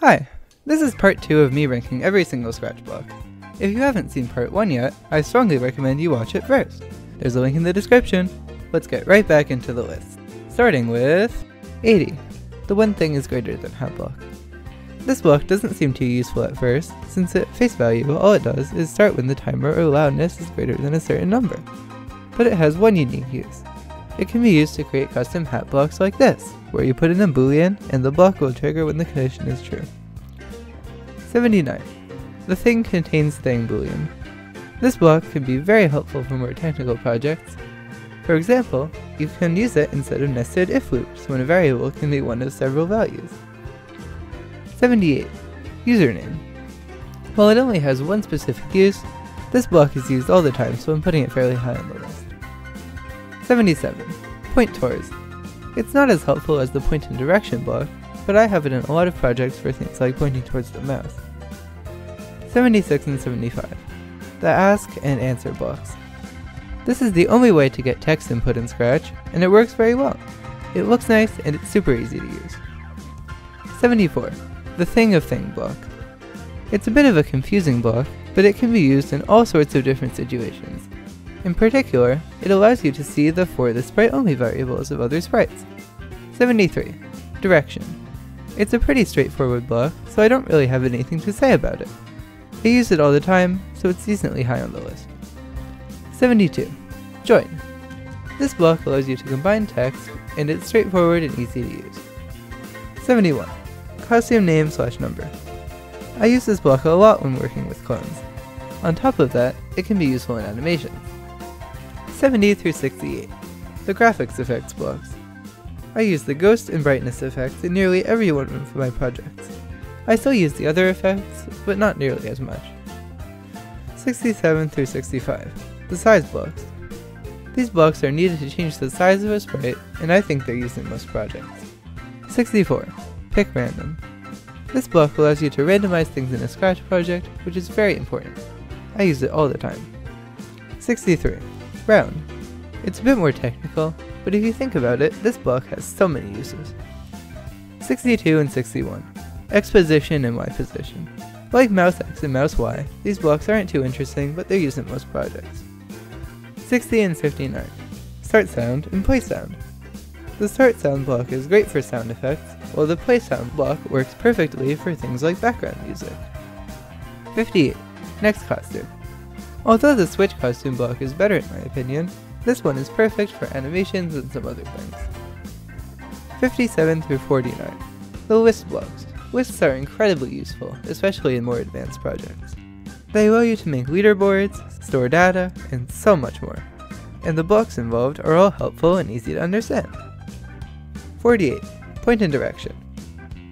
Hi, this is part 2 of me ranking every single Scratch block. If you haven't seen part 1 yet, I strongly recommend you watch it first. There's a link in the description. Let's get right back into the list. Starting with 80. The one thing is greater than hat block. This block doesn't seem too useful at first, since at face value all it does is start when the timer or loudness is greater than a certain number. But it has one unique use. It can be used to create custom hat blocks like this, where you put in a boolean and the block will trigger when the condition is true. 79. The thing contains thing boolean. This block can be very helpful for more technical projects. For example, you can use it instead of nested if loops when a variable can be one of several values. 78. Username. While it only has one specific use, this block is used all the time so I'm putting it fairly high on the list. 77. Point towards. It's not as helpful as the point in direction block, but I have it in a lot of projects for things like pointing towards the mouse. 76 and 75. The ask and answer blocks. This is the only way to get text input in Scratch, and it works very well. It looks nice and it's super easy to use. 74. The thing of thing block. It's a bit of a confusing block, but it can be used in all sorts of different situations. In particular, it allows you to see the for the sprite only variables of other sprites. 73. Direction. It's a pretty straightforward block, so I don't really have anything to say about it. I use it all the time, so it's decently high on the list. 72. Join. This block allows you to combine text, and it's straightforward and easy to use. 71. Costume name slash number. I use this block a lot when working with clones. On top of that, it can be useful in animations. 70 through 68. The graphics effects blocks. I use the ghost and brightness effects in nearly every one of my projects. I still use the other effects, but not nearly as much. 67 through 65. The size blocks. These blocks are needed to change the size of a sprite, and I think they're used in most projects. 64. Pick random. This block allows you to randomize things in a Scratch project, which is very important. I use it all the time. 63 round. It's a bit more technical, but if you think about it, this block has so many uses. 62 and 61. X position and Y position. Like mouse X and mouse Y, these blocks aren't too interesting, but they're used in most projects. 60 and 59. Start sound and play sound. The start sound block is great for sound effects, while the play sound block works perfectly for things like background music. 58. Next costume. Although the Switch costume block is better in my opinion, this one is perfect for animations and some other things. 57 through 49. The list blocks. Lists are incredibly useful, especially in more advanced projects. They allow you to make leaderboards, store data, and so much more. And the blocks involved are all helpful and easy to understand. 48. Point and direction.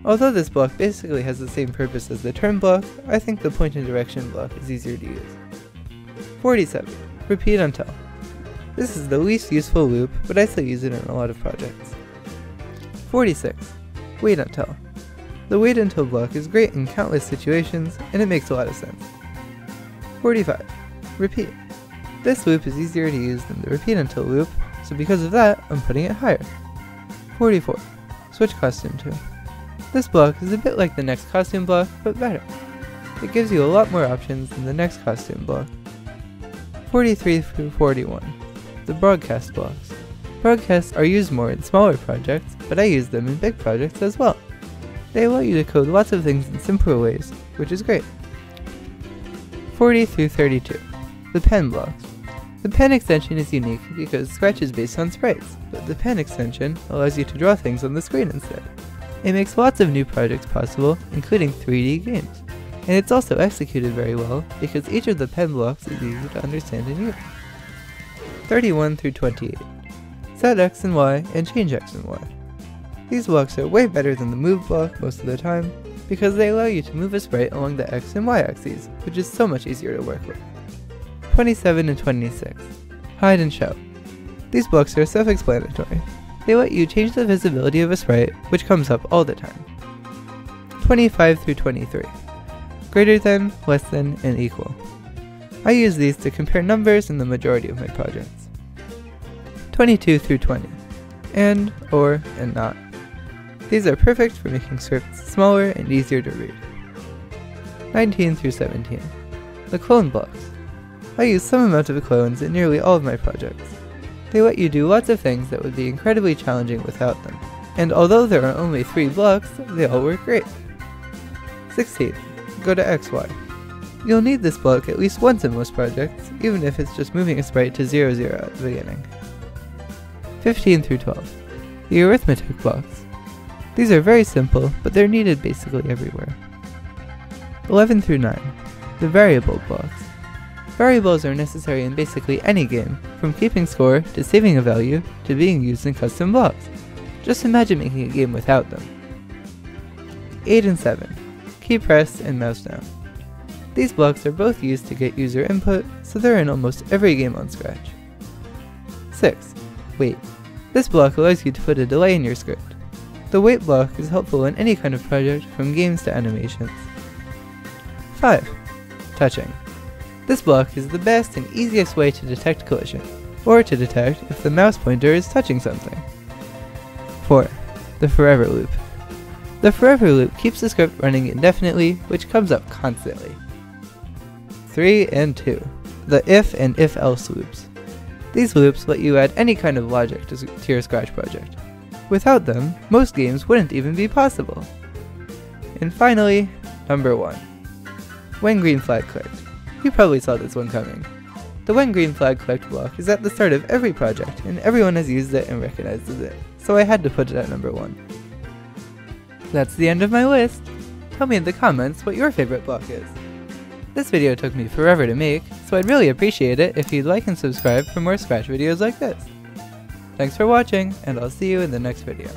Although this block basically has the same purpose as the turn block, I think the point in direction block is easier to use. 47. Repeat until. This is the least useful loop, but I still use it in a lot of projects. 46. Wait until. The wait until block is great in countless situations, and it makes a lot of sense. 45. Repeat. This loop is easier to use than the repeat until loop, so because of that, I'm putting it higher. 44. Switch costume to. This block is a bit like the next costume block, but better. It gives you a lot more options than the next costume block, 43 through 41. The broadcast blocks. Broadcasts are used more in smaller projects, but I use them in big projects as well. They allow you to code lots of things in simpler ways, which is great. 40 through 32. The pen blocks. The pen extension is unique because Scratch is based on sprites, but the pen extension allows you to draw things on the screen instead. It makes lots of new projects possible, including 3D games and it's also executed very well because each of the pen blocks is easy to understand and use. 31 through 28. Set x and y and change x and y. These blocks are way better than the move block most of the time because they allow you to move a sprite along the x and y axes, which is so much easier to work with. 27 and 26. Hide and show. These blocks are self-explanatory. They let you change the visibility of a sprite, which comes up all the time. 25 through 23 greater than, less than, and equal. I use these to compare numbers in the majority of my projects. 22 through 20, and, or, and not. These are perfect for making scripts smaller and easier to read. 19 through 17. The clone blocks. I use some amount of clones in nearly all of my projects. They let you do lots of things that would be incredibly challenging without them, and although there are only 3 blocks, they all work great. 16. Go to XY. You'll need this block at least once in most projects, even if it's just moving a sprite to 0, 0 at the beginning. 15 through 12. The arithmetic blocks. These are very simple, but they're needed basically everywhere. 11 through 9. The variable blocks. Variables are necessary in basically any game, from keeping score to saving a value to being used in custom blocks. Just imagine making a game without them. 8 and 7. Key press and mouse down. These blocks are both used to get user input, so they're in almost every game on Scratch. 6. Wait. This block allows you to put a delay in your script. The wait block is helpful in any kind of project, from games to animations. 5. Touching. This block is the best and easiest way to detect collision, or to detect if the mouse pointer is touching something. 4. The forever loop. The forever loop keeps the script running indefinitely, which comes up constantly. 3 and 2. The if and if else loops. These loops let you add any kind of logic to, to your Scratch project. Without them, most games wouldn't even be possible. And finally, number 1. When green flag clicked. You probably saw this one coming. The when green flag clicked block is at the start of every project, and everyone has used it and recognizes it, so I had to put it at number 1. That's the end of my list. Tell me in the comments what your favorite block is. This video took me forever to make, so I'd really appreciate it if you'd like and subscribe for more Scratch videos like this. Thanks for watching, and I'll see you in the next video.